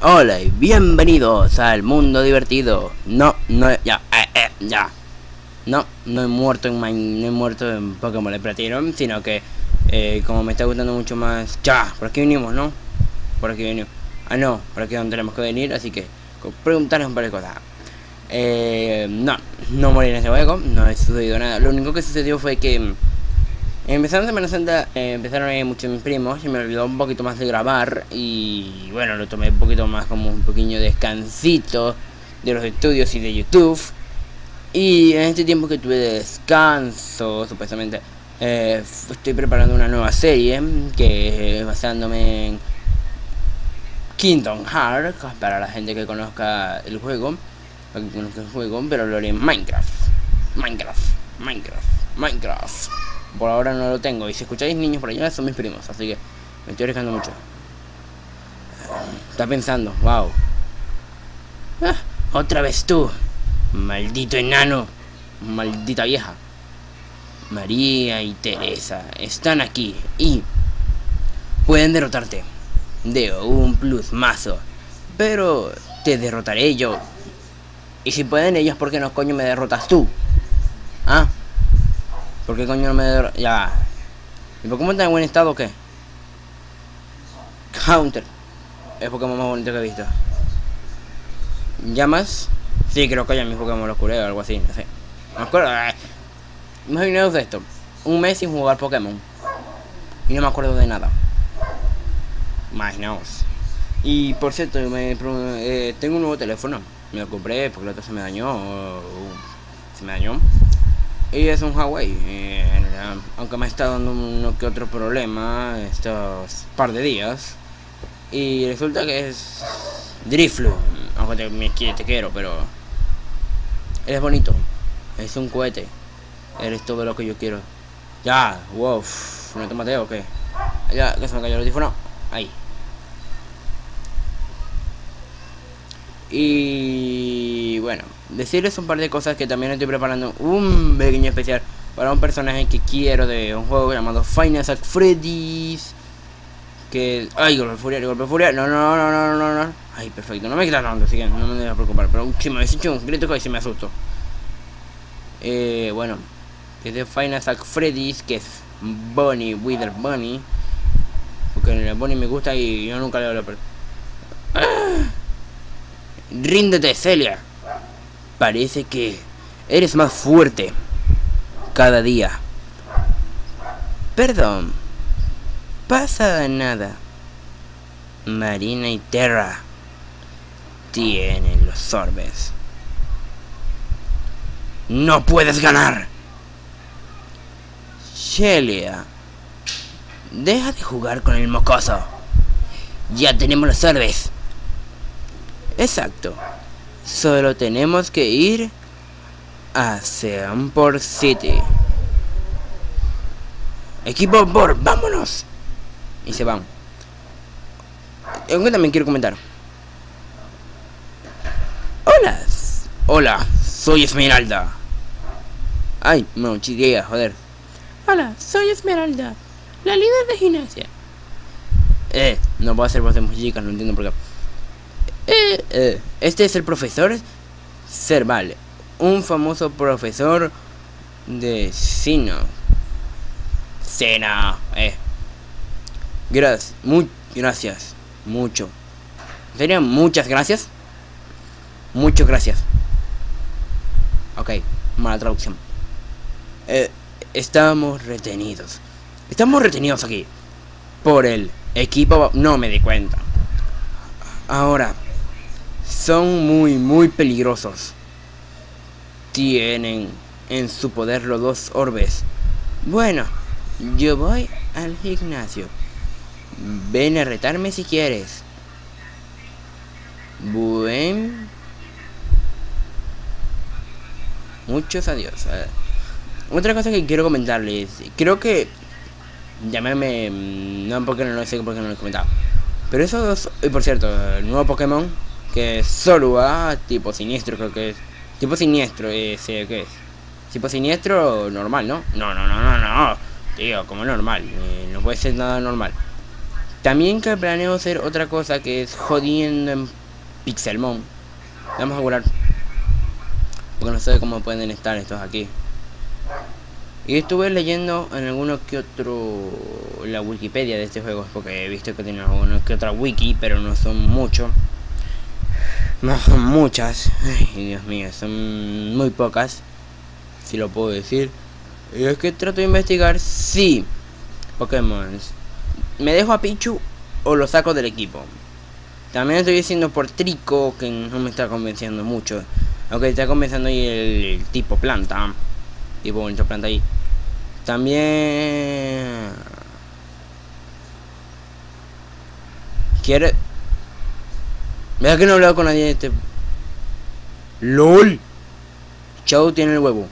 Hola y bienvenidos al mundo divertido. No, no, ya, eh, eh, ya. No, no he muerto en no he muerto en Pokémon de Platinum, sino que eh, como me está gustando mucho más. Ya, por aquí venimos, ¿no? Por aquí venimos. Ah, no, por aquí es donde tenemos que venir, así que preguntarles un par de cosas. Eh, no, no morí en ese juego, no ha sucedido nada. Lo único que sucedió fue que Empezando Semana Santa eh, empezaron ir muchos mis primos y me olvidó un poquito más de grabar y bueno, lo tomé un poquito más como un pequeño descansito de los estudios y de YouTube. Y en este tiempo que tuve de descanso, supuestamente, eh, estoy preparando una nueva serie que basándome en Kingdom Hearts, para la gente que conozca el juego, que conozca el juego, pero lo haré en Minecraft. Minecraft, Minecraft, Minecraft. Por ahora no lo tengo. Y si escucháis niños por allá, son mis primos. Así que me estoy arriesgando mucho. Está pensando, wow. Ah, otra vez tú. Maldito enano. Maldita vieja. María y Teresa están aquí y pueden derrotarte. De un plus mazo. Pero te derrotaré yo. Y si pueden ellos, ¿por qué no coño me derrotas tú? ¿Ah? ¿Por qué coño no me... Ya. ¿Y Pokémon está en buen estado o qué? Counter. Es Pokémon más bonito que he visto. ¿Llamas? Sí, creo que ya mi Pokémon lo curé o algo así, no sé. Me acuerdo. Imaginaos de esto. Un mes sin jugar Pokémon. Y no me acuerdo de nada. Imaginaos. Y por cierto, me, eh, tengo un nuevo teléfono. Me lo compré porque el otro se me dañó. se me dañó. Y es un Huawei. Eh, aunque me está dando uno que otro problema estos par de días. Y resulta que es Driflu. Aunque te, me, te quiero, pero. Eres bonito. Es un cohete. Eres todo lo que yo quiero. Ya, wow. ¿No te maté o? Ya, que se me cayó el audífono. Ahí. Y bueno, decirles un par de cosas que también estoy preparando un pequeño especial para un personaje que quiero de un juego llamado Final Fantasy Freddy's. Que. Ay, golpe furia, golpe furia. No, no, no, no, no, no. Ay, perfecto. No me queda dando, así que no me debo preocupar. Pero si me hecho un grito y si me asusto. Eh, bueno. Es de Final Fantasy Freddy's, que es Bunny, Wither Bunny. Porque el Bunny me gusta y yo nunca le doy la ¡Ah! Ríndete, Celia. Parece que eres más fuerte cada día. Perdón. Pasa nada. Marina y Terra tienen los orbes. No puedes ganar. Celia. Deja de jugar con el mocoso. Ya tenemos los orbes. Exacto. Solo tenemos que ir a Seamport City. Equipo por, vámonos. Y se van. También quiero comentar. Hola. Hola, soy Esmeralda. Ay, no, chiquilla, joder. Hola, soy Esmeralda, la líder de gimnasia. Eh, no puedo hacer voz de música, no entiendo por qué. Eh, eh, este es el profesor Cerval, un famoso profesor de Sino. Cena, eh. Gracias, muy gracias, mucho. ¿Serían muchas gracias? Muchas gracias. Ok, mala traducción. Eh, estamos retenidos. Estamos retenidos aquí. Por el equipo... No me di cuenta. Ahora, son muy, muy peligrosos. Tienen en su poder los dos orbes. Bueno, yo voy al gimnasio. Ven a retarme si quieres. Buen. Muchos adiós. Otra cosa que quiero comentarles. Creo que. Llámame. No, porque no lo sé, porque no lo he comentado. Pero esos Y por cierto, el nuevo Pokémon que es a tipo siniestro, creo que es. Tipo siniestro, ese, ¿qué es? Tipo siniestro normal, ¿no? No, no, no, no, no. Tío, como normal. Eh, no puede ser nada normal. También que planeo hacer otra cosa que es jodiendo en Pixelmon. Vamos a jugar. Porque no sé cómo pueden estar estos aquí. Y estuve leyendo en alguno que otro la Wikipedia de este juego, porque he visto que tiene alguna que otra wiki, pero no son muchos. No son muchas. Ay, Dios mío, son muy pocas. Si lo puedo decir. Y es que trato de investigar si Pokémon. ¿Me dejo a Pichu o lo saco del equipo? También estoy diciendo por Trico que no me está convenciendo mucho. Aunque está convenciendo ahí el, tipo planta. Tipo bonito planta ahí. También... ¿Quiere...? Vea que no he hablado con nadie de este... LOL. Chau tiene el huevo.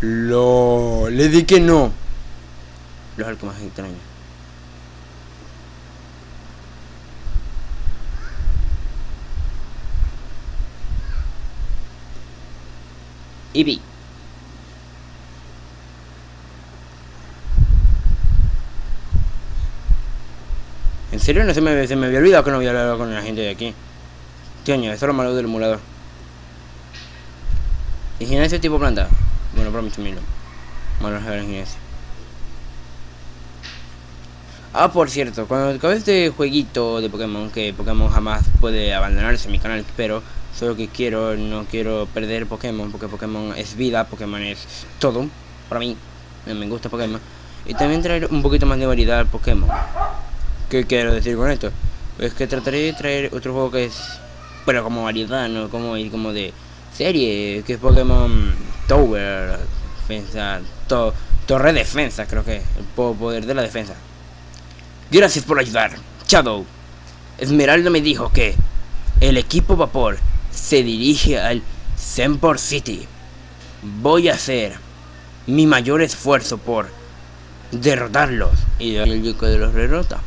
LOL. Le di que no. Lo es algo más extraño. Y En serio no se me, se me había olvidado que no había hablado con la gente de aquí. Coño, eso es lo malo del emulador. ¿Y gimnasio tipo planta? Bueno, prometo milo. Malo es el gimnasio. Ah, por cierto, cuando acabe este jueguito de Pokémon, que Pokémon jamás puede abandonarse en mi canal, pero solo que quiero, no quiero perder Pokémon, porque Pokémon es vida, Pokémon es todo, para mí, me gusta Pokémon. Y también traer un poquito más de variedad al Pokémon. ¿Qué quiero decir con esto? Pues que trataré de traer otro juego que es, pero como variedad, no como como de serie, que es Pokémon Tower, defensa, to, torre defensa, creo que, el poder de la defensa. Gracias por ayudar, Shadow. Esmeralda me dijo que el equipo Vapor se dirige al Sempor City. Voy a hacer mi mayor esfuerzo por derrotarlos. Y el Yuko de los derrota.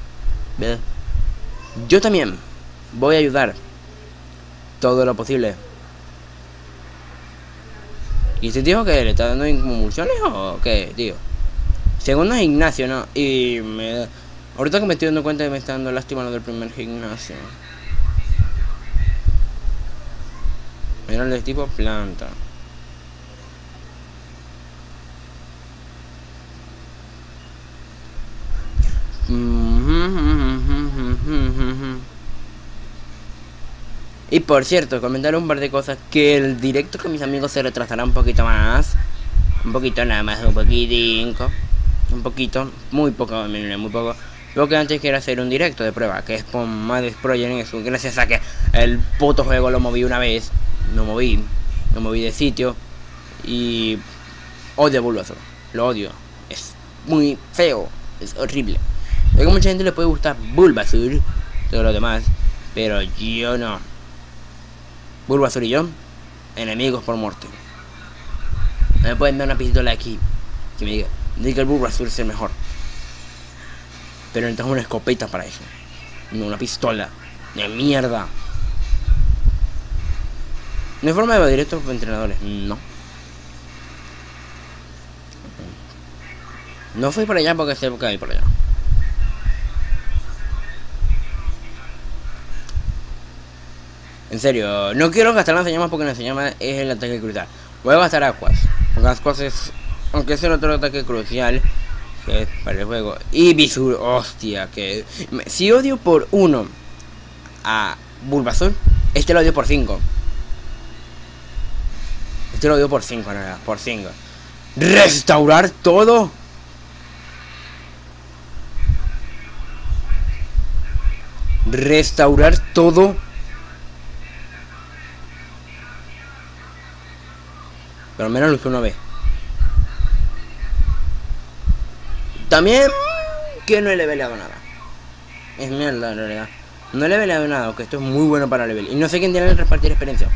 Yo también voy a ayudar todo lo posible. ¿Y este tío que le está dando convulsiones o qué, tío? Segundo es Ignacio, ¿no? Y me da... Ahorita que me estoy dando cuenta que me está dando lástima lo del primer gimnasio. Mira el tipo planta. Y por cierto, comentar un par de cosas que el directo con mis amigos se retrasará un poquito más. Un poquito nada más, un poquitín. Un poquito, muy poco, muy poco. Lo que antes quiero hacer un directo de prueba, que es con Madres Project eso, gracias a que el puto juego lo moví una vez, lo moví, lo moví de sitio y odio Bulbasaur, lo odio, es muy feo, es horrible. Sé que mucha gente le puede gustar Bulbasaur, todo lo demás, pero yo no. Bulbasaur y yo, enemigos por muerte. Me pueden dar una pistola aquí que me diga, diga que el Bulbasaur es el mejor. Pero necesitas una escopeta para eso. No una pistola. De mierda. No hay forma de evadir estos entrenadores. No. No fui por allá porque sé que hay por allá. En serio, no quiero gastar las llamas porque las llamas es el ataque crucial. Voy a gastar aguas. Porque las cosas, aunque es el otro ataque crucial, es para el juego. Y Visur, hostia, que... Si odio por uno a Bulbasaur, este lo odio por 5. Este lo odio por 5, en realidad, por 5. ¿Restaurar todo? ¿Restaurar todo? Pero al menos lo hice una vez. También que no he leveleado nada. Es mierda en realidad. No he leveleado nada, aunque esto es muy bueno para level. Y no sé quién tiene que repartir experiencia.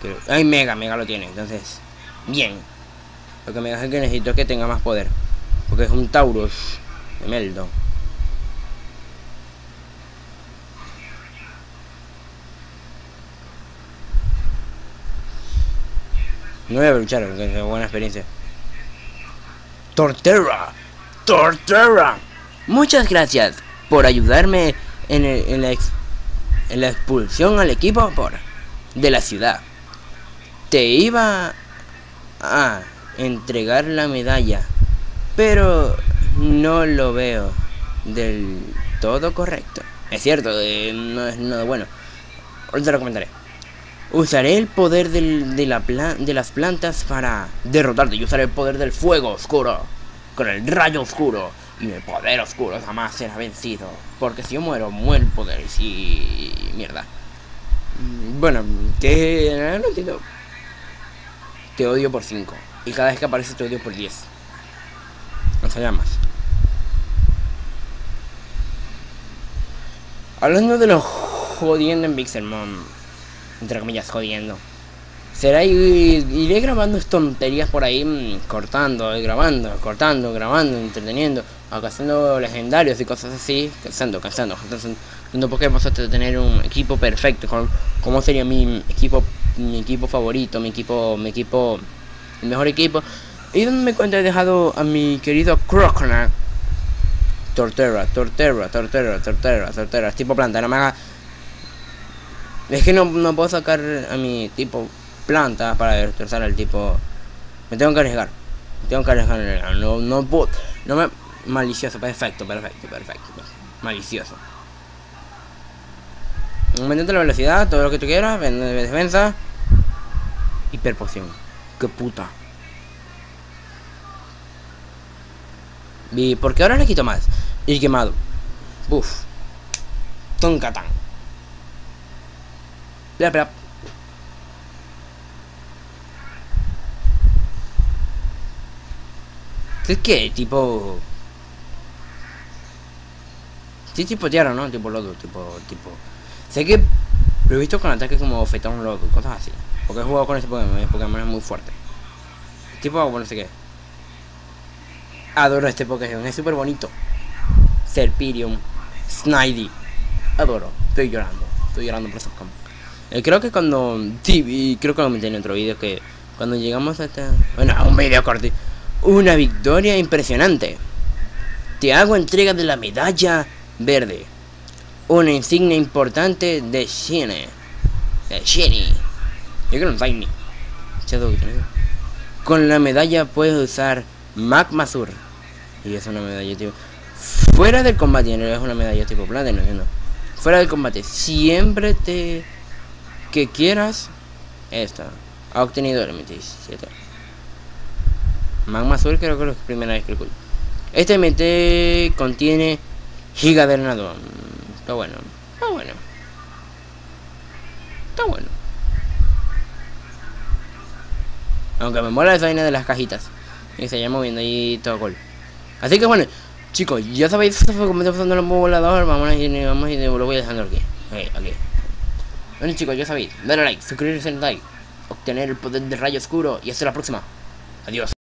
Pero, ay, Mega, Mega lo tiene, entonces. Bien. Lo que me hace que necesito es que tenga más poder. Porque es un Taurus de Meldo. No voy a luchar, porque es buena experiencia. Torterra. Torterra. Muchas gracias por ayudarme en, el- en la, ex- en la expulsión al equipo por, de la ciudad. Te iba a entregar la medalla, pero no lo veo del todo correcto. Es cierto, eh, no es nada bueno. Ahorita lo comentaré. Usaré el poder de, la de las plantas para derrotarte. Yo usaré el poder del fuego oscuro. Con el rayo oscuro. Y mi poder oscuro jamás será vencido. Porque si yo muero, muere el poder. Y si... Mierda. Mm, Bueno, que... No entiendo. Te odio por 5. Y cada vez que aparece te odio por 10. No se más. Hablando de los jodiendo en Pixelmon, entre comillas, jodiendo. Será y iré grabando tonterías por ahí, mm, cortando, eh, grabando, cortando, grabando, entreteniendo, haciendo legendarios y cosas así, cansando, cansando, cansando. No porque pasaste de tener un equipo perfecto, como sería mi equipo, mi equipo favorito, mi equipo, mi equipo, el mejor equipo. Y dándome cuenta he dejado a mi querido Crocodile Torterra, Torterra, Torterra, Torterra, Torterra, tipo planta, no me haga... Es que no, no puedo sacar a mi tipo planta para destrozar al tipo... Me tengo que arriesgar. Me tengo que arriesgar. No, no puedo... No me... Malicioso, perfecto, perfecto, perfecto. Malicioso. Aumentando la velocidad, todo lo que tú quieras, defensa. Hiperpoción. Qué puta. ¿Y por qué ahora le quito más? Y quemado. Uf. Toncatán. Espera, espera. ¿Es que tipo? Sí, tipo tierra, ¿no? Tipo lodo, tipo, tipo. Sé que lo he visto con ataques como fetón loco, cosas así. Porque he jugado con ese Pokémon, ese Pokémon es muy fuerte. Tipo, bueno, no sé qué. Adoro este Pokémon, es súper bonito. Serpirium, Snidey. Adoro, estoy llorando, estoy llorando por esos Pokémon. Eh, creo que cuando. Creo que lo comenté en otro vídeo que cuando llegamos a esta. Bueno, un vídeo corto. Una victoria impresionante. Te hago entrega de la medalla verde. Una insignia importante de Shine. De Shiny. Yo creo Tornado. Con la medalla puedes usar Magma Sur. Y es una medalla tipo. Fuera del combate, no es una medalla tipo plata, no entiendo. Fuera del combate, siempre te. Que quieras. Esta. Ha obtenido el 27. Magma Sur creo que es la primera vez que lo. Este MT contiene Giga Drenado. Mm, Está bueno. Está bueno. Está bueno. Aunque me mola esa vaina de las cajitas. Y se llama moviendo ahí todo gol. Así que bueno, chicos, ya sabéis esto fue como está pasando el volador. Vamos a ir, vamos a ir, lo voy dejando aquí. Ok, aquí. Bueno chicos, ya sabéis, darle like, suscribirse en like, obtener el poder del rayo oscuro y hasta la próxima. Adiós.